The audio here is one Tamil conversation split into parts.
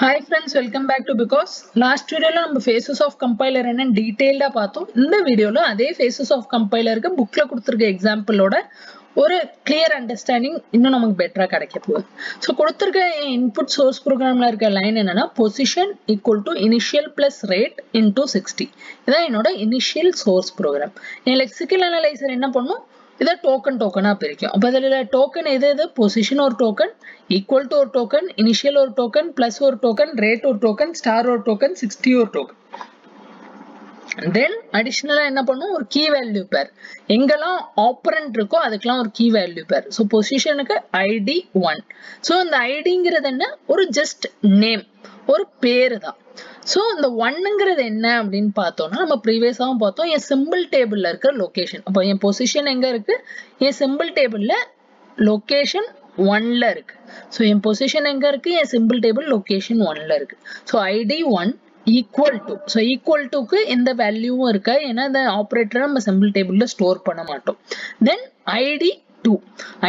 Hi friends welcome back to because last வீடியோவில் நம்ம ஃபேஸஸ் ஆஃப் கம்பைலர் என்னன்னு டீட்டெயில்டாக பார்த்தோம். இந்த வீடியோவில் அதே ஃபேஸஸ் ஆஃப் கம்பைலருக்கு புக்கில் கொடுத்துருக்க எக்ஸாம்பிளோட ஒரு கிளியர் அண்டர்ஸ்டாண்டிங் இன்னும் நமக்கு பெட்டராக கிடைக்க போகுது. ஸோ கொடுத்துருக்க இன்புட் சோர்ஸ் ப்ரோக்ராமில் இருக்க லைன் என்னன்னா position equal to initial plus rate into sixty இதான் என்னோட இனிஷியல் சோர்ஸ் ப்ரோக்ராம் என் லெக்சிக்கல் அனலைசர் என்ன பண்ணும்? இதை டோக்கன் டோக்கனாக பிரிக்கும். அப்போ இதில் டோக்கன் எது எது? பொசிஷன் ஒரு டோக்கன் ஈக்குவல் டு ஒரு டோக்கன் இனிஷியல் ஒரு டோக்கன் ப்ளஸ் ஒரு டோக்கன் ரேட் ஒரு டோக்கன் ஸ்டார் ஒரு டோக்கன் சிக்ஸ்டி ஒரு டோக்கன் தென் அடிஷ்னலாக என்ன பண்ணும்? ஒரு கீ வேல்யூ பேர் எங்கெல்லாம் ஆப்பரண்ட் இருக்கோ அதுக்கெல்லாம் ஒரு கீ வேல்யூ பேர் ஸோ பொசிஷனுக்கு ஐடி ஒன் ஸோ இந்த ஐடிங்கிறது என்ன? ஒரு ஜஸ்ட் நேம் ஒரு பேரு தான். ஸோ இந்த ஒன்னுங்கிறது என்ன அப்படின்னு பார்த்தோம்னா நம்ம ப்ரீவியஸாகவும் பார்த்தோம். என் சிம்பிள் டேபிளில் இருக்கிற லொக்கேஷன் அப்போ என் பொசிஷன் எங்கே இருக்கு? என் சிம்பிள் டேபிளில் லொக்கேஷன் ஒன்ல இருக்கு. ஸோ என் பொசிஷன் எங்கே இருக்கு? என் சிம்பிள் டேபிள் லொக்கேஷன் ஒன்ல இருக்கு. So ID one equal to so equal டுக்கு எந்த வேல்யூவும் இருக்கா ஏன்னா இந்த ஆப்ரேட்டரை நம்ம சிம்பிள் டேபிளில் ஸ்டோர் பண்ண மாட்டோம். Then ID two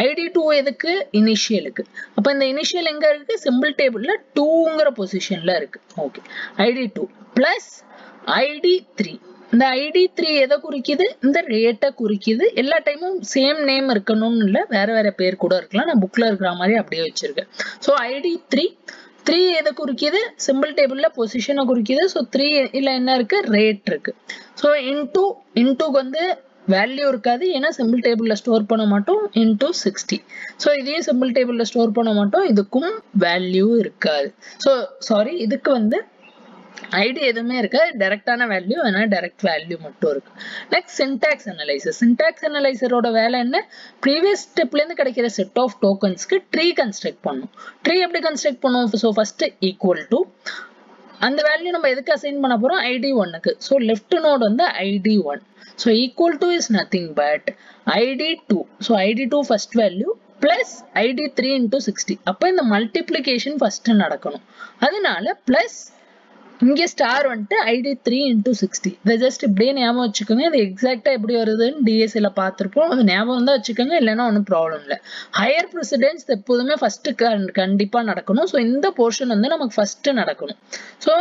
ID two எதுக்கு? இனிஷியலுக்கு அப்போ இந்த இனிஷியல் எங்க இருக்கு? சிம்பிள் டேபிள்ல டூங்கிற பொசிஷன்ல இருக்கு. Okay ID two plus ID three இந்த ஐடி த்ரீ எதை குறிக்குது? இந்த ரேட்டை குறிக்குது. எல்லா டைமும் சேம் நேம் இருக்கணும்னு இல்லை வேற வேற பேர் கூட இருக்கலாம். நான் புக்ல இருக்கிற மாதிரி அப்படியே வச்சிருக்கேன். ஸோ ஐடி த்ரீ த்ரீ எதை குறிக்குது? சிம்பிள் டேபிள்ல பொசிஷனை குறிக்குது. ஸோ த்ரீ இல்லை என்ன இருக்கு? ரேட் இருக்கு. ஸோ இன்டூ இன்டூக்கு வந்து வேல்யூ இருக்காது. ஏன்னா சிம்பிள் டேபிளில் ஸ்டோர் பண்ண மாட்டோம். இன்டூ சிக்ஸ்டி ஸோ இதையும் சிம்பிள் டேபிளில் ஸ்டோர் பண்ண மாட்டோம். இதுக்கும் வேல்யூ இருக்காது. ஸோ சாரி இதுக்கு வந்து ஐடி எதுவுமே இருக்காது. டைரக்டான வேல்யூ ஏன்னா டைரக்ட் வேல்யூ மட்டும் இருக்கு. நெக்ஸ்ட் சின்டாக்ஸ் அனலைசர் சின்டாக்ஸ் அனலைசரோட வேலை என்ன? ப்ரீவியஸ் ஸ்டெப்லேருந்து கிடைக்கிற செட் ஆஃப் டோக்கன்ஸ்க்கு ட்ரீ கன்ஸ்ட்ரக்ட் பண்ணும். ட்ரீ எப்படி கன்ஸ்ட்ரக்ட் பண்ணுவோம்? ஸோ ஃபர்ஸ்ட் ஈக்குவல் டு அந்த வேல்யூ நம்ம எதுக்கு அசைன் பண்ண போகிறோம் ஐடி ஒன்னுக்கு ஸோ லெஃப்ட் நோட் வந்து ID one so equal to is nothing but ID two so ID two first value plus ID three into sixty அப்போ இந்த மல்டிப்ளிகேஷன் ஃபர்ஸ்ட் நடக்கணும். அதனால பிளஸ் இங்கே ஸ்டார் வந்துட்டு ஐடி த்ரீ இன்டூ சிக்ஸ்டி இதை ஜஸ்ட் இப்படியே ஞாபகம் வச்சுக்கோங்க. இது எக்ஸாக்டாக எப்படி வருதுன்னு டிஎஸ்சியில் பார்த்துருப்போம். அது ஞாபகம் தான் வச்சுக்கோங்க. இல்லைன்னா ஒன்றும் ப்ராப்ளம் இல்லை. ஹையர் ப்ரெசிடென்ஸ் எப்போதுமே ஃபஸ்ட்டு கண்டிப்பாக நடக்கணும். ஸோ இந்த போர்ஷன் வந்து நமக்கு ஃபஸ்ட்டு நடக்கணும். ஸோ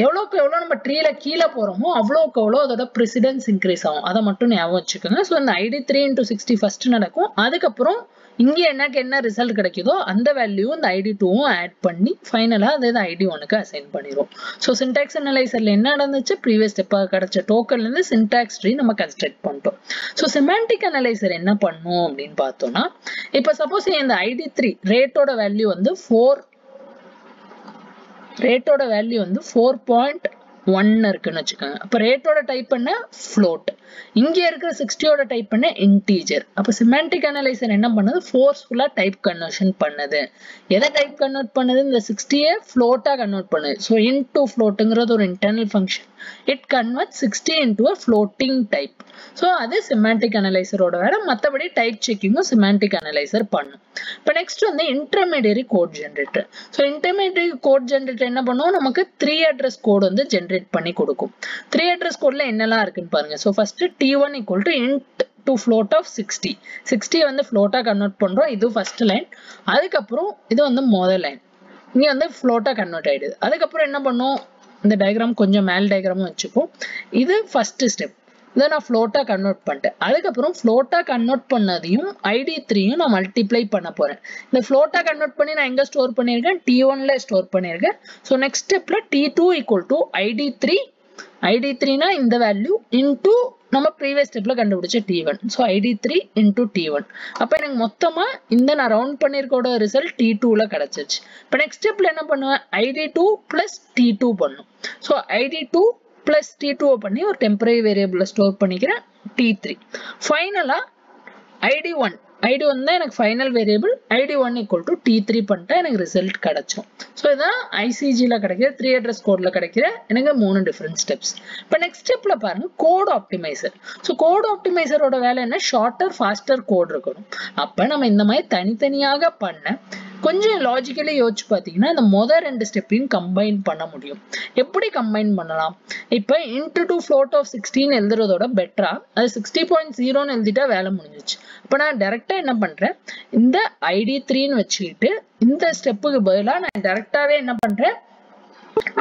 எவ்வளோக்கு எவ்வளோ நம்ம ட்ரீல கீழே போகிறோமோ அவ்வளோக்கு எவ்வளோ அதோட ப்ரெசிடென்ஸ் இன்க்ரீஸ் ஆகும். அதை மட்டும் ஞாபகம் வச்சுக்கோங்க. ஸோ இந்த ID three into sixty first நடக்கும். அதுக்கப்புறம் இங்கே எனக்கு என்ன ரிசல்ட் கிடைக்குதோ அந்த வேல்யூவும் இந்த ஐடி டூவும் ஆட் பண்ணி ஃபைனலாக அது ஐடி ஒனுக்கு அசைன் பண்ணிடும் ஸோ சின்டாக்ஸ் அனலைசரில் என்ன நடந்துச்சு? ப்ரீவியஸ் ஸ்டெப்பாக கிடைச்ச டோக்கன்லேருந்து சின்டாக்ஸ் ட்ரீ நம்ம கன்ஸ்ட்ரக்ட் பண்ணிட்டோம். ஸோ சிமெண்டிக் அனலைசர் என்ன பண்ணும் அப்படின்னு பார்த்தோம்னா இப்போ சப்போஸ் இந்த ஐடி த்ரீ ரேட்டோட வேல்யூ வந்து ஃபோர் ரேட்டோட வேல்யூ வந்து ஃபோர் பாயிண்ட் ஒன்னு இருக்குன்னு வச்சுக்கோங்க. அப்போ ரேட்டோட டைப் பண்ண ஃப்ளோட் இங்கே இருக்கிற சிக்ஸ்டியோட டைப் பண்ண இன்டீஜர் அப்போ சிமெண்டிக் அனலைசர் என்ன பண்ணுது? ஃபோர்ஸ்ஃபுல்லாக டைப் கன்வர்ஷன் பண்ணுது. எதை டைப் கன்வெர்ட் பண்ணுது? இந்த சிக்ஸ்டியை ஃப்ளோட்டாக கன்வெர்ட் பண்ணுது. ஸோ இன் டூ ஃப்ளோட்டுங்கிறது ஒரு internal function it convert sixty into a floating type so அது சிமெண்டிக் அனலைசரோட வேலை. மற்றபடி டைப் செக்கிங்கும் சிமெண்டிக் அனலைசர் பண்ணும். இப்போ நெக்ஸ்ட் வந்து intermediary code generator so intermediary code generator என்ன பண்ணுவோம் நமக்கு த்ரீ அட்ரஸ் கோட் வந்து ஜென்ரேட் பண்ணி கொடுக்கும். த்ரீ அட்ரஸ் கோட்ல என்னெல்லாம் இருக்குன்னு பாருங்க. So first T one equal to int to float of sixty sixty வந்து ஃப்ளோட்டாக கன்வெர்ட் பண்ணுறோம் இது ஃபர்ஸ்ட் லைன் அதுக்கப்புறம் இது வந்து மொதல் லைன் இங்கே வந்து ஃப்ளோட்டாக கன்வெர்ட் ஆகிடுது அதுக்கப்புறம் என்ன பண்ணும்? இந்த டயக்ராம் கொஞ்சம் மேல் டயக்ராமும் வச்சுப்போம். இது ஃபஸ்ட்டு ஸ்டெப் இதை நான் ஃப்ளோட்டாக கன்வெர்ட் பண்ணிட்டேன். அதுக்கப்புறம் ஃப்ளோட்டாக கன்வெர்ட் பண்ணதையும் ஐடி த்ரீயும் நான் மல்டிப்ளை பண்ண போகிறேன் இந்த ஃப்ளோட்டாக கன்வெர்ட் பண்ணி நான் எங்கே ஸ்டோர் பண்ணியிருக்கேன்? டி ஒன்ல ஸ்டோர் பண்ணியிருக்கேன். ஸோ நெக்ஸ்ட் ஸ்டெப்பில் T two equal to ID three ID த்ரீனா இந்த வேல்யூ இன்டூ நம்ம ப்ரீவியஸ் ஸ்டெப்ல கண்டுபிடிச்ச T one so ID three into T one அப்போ எனக்கு மொத்தமாக இந்த நான் ரவுண்ட் பண்ணியிருக்கோட ரிசல்ட் டி டூவில் கிடச்சிச்சு. இப்போ நெக்ஸ்ட் ஸ்டெப்பில் என்ன பண்ணுவேன்? ID two plus T two பண்ணும். So ID two plus T டூவை பண்ணி ஒரு டெம்பரரி வேரியபிள ஸ்டோர் பண்ணிக்கிறேன் டி த்ரீ ஃபைனலாக ஐடி ஒன் ஐடி ஒன் தான் எனக்கு final variable ID one equal to T three பண்ணிட்டா எனக்கு ரிசல்ட் கிடைச்சிடும் ஸோ இதான் ஐசிஜியில் கிடைக்கிற த்ரீ அட்ரஸ் கோடில் கிடைக்கிற எனக்கு மூணு டிஃப்ரெண்ட் ஸ்டெப்ஸ் இப்போ நெக்ஸ்ட் ஸ்டெப்பில் பாருங்க கோட் ஆப்டிமைசர் ஸோ கோட் ஆப்டிமைசரோட வேலை என்ன? ஷார்ட்டர் ஃபாஸ்டர் கோட் இருக்கணும். அப்போ நம்ம இந்த மாதிரி தனித்தனியாக பண்ண கொஞ்சம் லாஜிக்கலி யோசிச்சு பார்த்தீங்கன்னா இந்த மொதல் ரெண்டு ஸ்டெப்பையும் கம்பைன் பண்ண முடியும். எப்படி கம்பைன் பண்ணலாம்? இப்போ int to float of sixteen எழுதுறதோட பெட்டரா அது சிக்ஸ்டி பாயிண்ட் ஜீரோன்னு எழுதிட்டா வேலை முடிஞ்சிச்சு. இப்போ நான் டேரெக்டா என்ன பண்றேன்? இந்த ஐடி த்ரீன்னு வச்சுக்கிட்டு இந்த ஸ்டெப்புக்கு பதிலாக நான் டேரெக்டாவே என்ன பண்றேன்?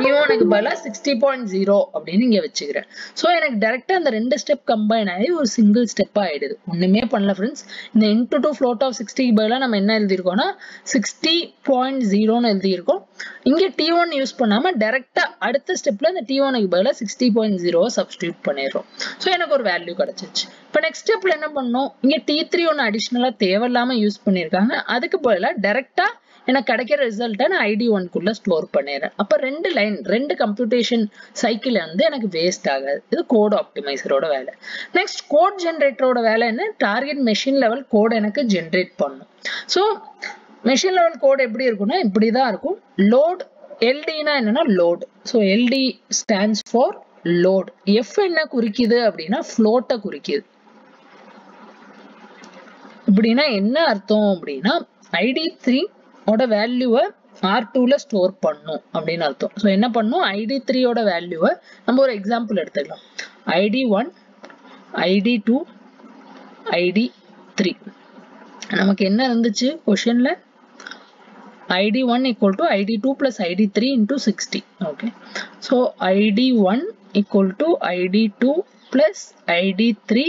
ஈவோனுக்கு பதிலாக சிக்ஸ்டி பாயிண்ட் ஜீரோ அப்படின்னு இங்க வச்சுக்கிறேன். ஸோ எனக்கு டேரெக்டாக அந்த ரெண்டு ஸ்டெப் கம்பைன் ஆகி ஒரு சிங்கிள் ஸ்டெப்பாக ஆயிடுது. ஒன்றுமே பண்ணல ஃப்ரெண்ட்ஸ் இந்த இன்ட்டு டூ ஃப்ளோட் ஆஃப் சிக்ஸ்டிக்கு பதிலாக நம்ம என்ன எழுதியிருக்கோம்னா சிக்ஸ்டி பாயிண்ட் ஜீரோன்னு எழுதியிருக்கோம். இங்கே டி ஒன் யூஸ் பண்ணாமல் டேரெக்டாக அடுத்த ஸ்டெப்பில் இந்த டி ஒனுக்கு பதிலாக சிக்ஸ்டி பாயிண்ட் ஜீரோவை சப்ஸ்டியூட் பண்ணிடுறோம். ஸோ எனக்கு ஒரு வேல்யூ கிடச்சிச்சு. இப்போ நெக்ஸ்ட் ஸ்டெப்பில் என்ன பண்ணோம் இங்கே டி த்ரீ ஒன்று அடிஷ்னலாக தேவையில்லாமல் யூஸ் பண்ணியிருக்காங்க. அதுக்கு பதிலாக டேரெக்டாக எனக்கு கிடைக்கிற ரிசல்ட்டை நான் ஐடி ஒன்குள்ள ஸ்டோர் பண்ணிடுறேன். அப்போ ரெண்டு லைன் ரெண்டு கம்ப்யூட்டேஷன் சைக்கிள் வந்து எனக்கு வேஸ்ட் ஆகாது. இது கோட் ஆப்டிமைசரோட வேலை. நெக்ஸ்ட் கோட் ஜென்ரேட்டரோட வேலை என்ன? டார்கெட் மெஷின் லெவல் கோட் எனக்கு ஜென்ரேட் பண்ணும். ஸோ மெஷின் லெவல் கோட் எப்படி இருக்கும்னா இப்படி தான் இருக்கும் லோட் எல்டினா என்னன்னா load so LD stands for load F என்ன குறிக்குது அப்படின்னா ஃப்ளோட்டை குறிக்குது. இப்படின்னா என்ன அர்த்தம் அப்படின்னா ஐடி த்ரீ ஓட வேல்யூவை ஆர் டூல ஸ்டோர் பண்ணும் அப்படின்னு அர்த்தம் ஸோ என்ன பண்ணும் ஐடி த்ரீயோட வேல்யூவை நம்ம ஒரு எக்ஸாம்பிள் எடுத்துக்கலாம் ID one ID two ID three நமக்கு என்ன இருந்துச்சு கொஷனில் ID one equal to ID two plus ID three into sixty okay so ID one equal to ID two plus ID three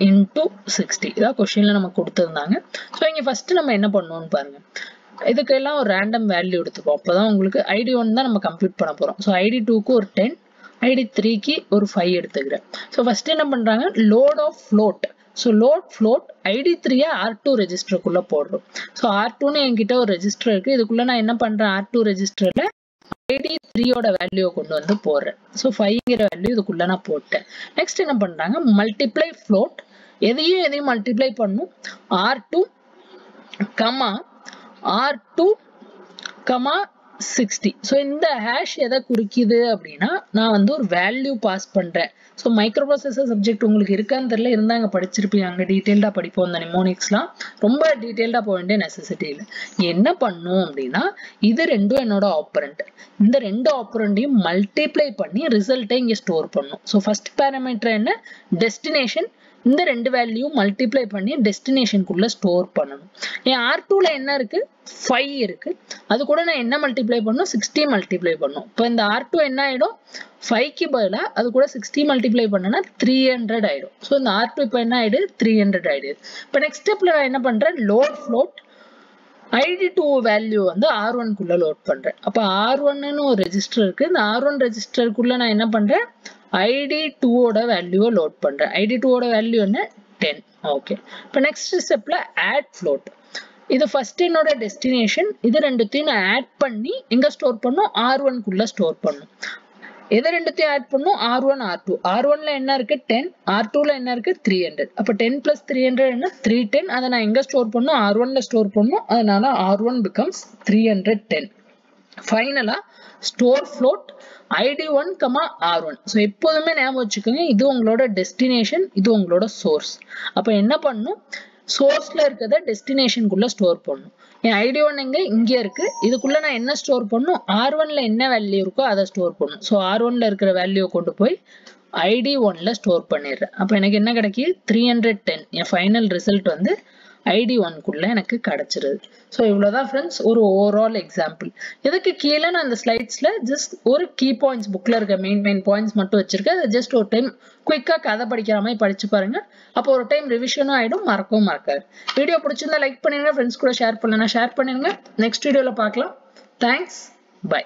into sixty இதான் கொஷினில் நமக்கு கொடுத்துருந்தாங்க ஸோ இங்கே ஃபஸ்ட்டு நம்ம என்ன பண்ணோம்னு பாருங்க இதுக்கெல்லாம் ஒரு ரேண்டம் வேல்யூ எடுத்துப்போம் அப்போ தான் உங்களுக்கு ஐடி ஒன் தான் நம்ம கம்ப்யூட் பண்ண போகிறோம் ஸோ ஐடி டூக்கு ஒரு டென் ஐடி த்ரீக்கு ஒரு ஃபைவ் எடுத்துக்கிறேன். ஸோ ஃபஸ்ட்டு என்ன பண்ணுறாங்க load of float so load float ID த்ரீயை ஆர் டூ ரெஜிஸ்டருக்குள்ளே போடுறோம். ஸோ ஆர் டூன்னு என்கிட்ட ஒரு ரெஜிஸ்டர் இருக்குது இதுக்குள்ளே நான் என்ன பண்ணுறேன் ஆர் டூ ரெஜிஸ்டரில் ஐடி த்ரீயோட வேல்யூவை கொண்டு வந்து போடுறேன். ஸோ ஃபைவ்ங்கிற வேல்யூ இதுக்குள்ளே நான் போட்டேன். நெக்ஸ்ட் என்ன பண்ணுறாங்க மல்டிப்ளை ஃப்ளோட் எதையும் எதையும் மல்டிப்ளை பண்ணும். R two comma R two comma sixty so இந்த ஹேஷ் எதை குறிக்குது அப்படின்னா நான் வந்து ஒரு வேல்யூ பாஸ் பண்ணுறேன் ஸோ மைக்ரோ ப்ராசஸர் சப்ஜெக்ட் உங்களுக்கு இருக்கான்னு தெரியல இருந்தாங்க படிச்சிருப்பீங்க. அங்கே டீட்டெயில்டாக படிப்போம் அந்த நிமோனிக்ஸ்லாம் ரொம்ப டீட்டெயில்டாக போக வேண்டிய நெசசிட்டி இல்லை. என்ன பண்ணும் அப்படின்னா இது ரெண்டும் என்னோட ஆப்பரண்ட் இந்த ரெண்டு ஆப்பரண்டையும் மல்டிப்ளை பண்ணி ரிசல்ட்டை இங்கே ஸ்டோர் பண்ணும். ஸோ ஃபர்ஸ்ட் பேராமீட்டர் என்ன? டெஸ்டினேஷன் இந்த ரெண்டு வேல்யூ மல்டிப்ளை பண்ணி டெஸ்டினேஷனுக்குள்ள ஸ்டோர் பண்ணணும். என் ஆர் டூல என்ன இருக்கு? ஃபைவ் இருக்கு. அது கூட நான் என்ன மல்டிப்ளை பண்ணும் சிக்ஸ்டி மல்டிப்ளை பண்ணும் இப்போ இந்த ஆர் டூ என்ன ஆயிடும்? ஃபைவ்க்கு பதிலாக அது கூட சிக்ஸ்டி மல்டிப்ளை பண்ணனா த்ரீ ஹண்ட்ரட் ஆயிடும். ஸோ இந்த ஆர் டூ இப்போ என்ன ஆயிடுது த்ரீ ஹண்ட்ரட் ஆயிடுது இப்போ நெக்ஸ்ட் ஸ்டெப்ல நான் என்ன பண்றேன்? Load float ID two value வந்து ஆர் ஒன்குள்ள லோட் பண்றேன். அப்போ ஆர் ஒன்னு ஒரு ரெஜிஸ்டர் இருக்கு. இந்த ஆர் ஒன் ரெஜிஸ்டருக்குள்ள நான் என்ன பண்றேன்? ஐடி டூவோட வேல்யூவை லோட் பண்றேன். ஐடி டூவோட வேல்யூ என்ன? டென் ஓகே இப்போ நெக்ஸ்ட் ஸ்டெப்ல ஆட் ஃப்ளோட் இது ஃபர்ஸ்ட் என்னோட டெஸ்டினேஷன் இது ரெண்டுத்தையும் நான் ஆட் பண்ணி எங்க ஸ்டோர் பண்ணும்? ஆர் ஒன்குள்ள ஸ்டோர் பண்ணும். எது ரெண்டுத்தையும் ஆட் பண்ணும்? R one R two R ஒன்ல என்ன இருக்கு? டென் ஆர் டூல என்ன இருக்கு? த்ரீ ஹண்ட்ரட் அப்போ டென் பிளஸ் த்ரீ ஹண்ட்ரட் என்ன? த்ரீ டென் அதை நான் எங்க ஸ்டோர் பண்ணும்? ஆர் ஒன்ல ஸ்டோர் பண்ணும். அதனால R one becomes three hundred ten ஃபைனலா store float ID one comma R one so எப்போதுமே ஞாபகம் வச்சுக்கோங்க இது உங்களோட டெஸ்டினேஷன் இது உங்களோட சோர்ஸ் அப்போ என்ன பண்ணும் சோர்ஸ்ல இருக்கிறத டெஸ்டினேஷனுக்குள்ளே ஸ்டோர் பண்ணும் என் ஐடி ஒன் எங்கே? இங்கே இருக்கு. இதுக்குள்ள நான் என்ன ஸ்டோர் பண்ணும் ஆர் ஒன்ல என்ன வேல்யூ இருக்கோ அதை ஸ்டோர் பண்ணும் ஸோ ஆர் ஒன்ல இருக்கிற வேல்யூவை கொண்டு போய் ஐடி ஒன்ல ஸ்டோர் பண்ணிடுறேன். அப்போ எனக்கு என்ன கிடைக்குது? த்ரீ ஹண்ட்ரட் டென் என் ஃபைனல் ரிசல்ட் வந்து ஐடி ஒன்குள்ளே எனக்கு கிடச்சிருது. ஸோ இவ்வளோதான் ஃப்ரெண்ட்ஸ் ஒரு ஓவரால் எக்ஸாம்பிள் இதுக்கு கீழே நான் அந்த ஸ்லைட்ஸில் ஜஸ்ட் ஒரு கீ பாயிண்ட்ஸ் புக்கில் இருக்க மெயின் மெயின் பாயிண்ட்ஸ் மட்டும் வச்சுருக்கேன். அதை ஜஸ்ட் ஒரு டைம் குயிக்காக கதை படிக்கிற மாதிரி படித்து பாருங்கள் அப்போ ஒரு டைம் ரிவிஷனும் ஆகிடும் மறக்கவும் மறக்காது. வீடியோ பிடிச்சிருந்தா லைக் பண்ணிடுங்க ஃப்ரெண்ட்ஸ் கூட ஷேர் பண்ணலாம் ஷேர் பண்ணிடுங்க நெக்ஸ்ட் வீடியோவில் பார்க்கலாம். Thanks bye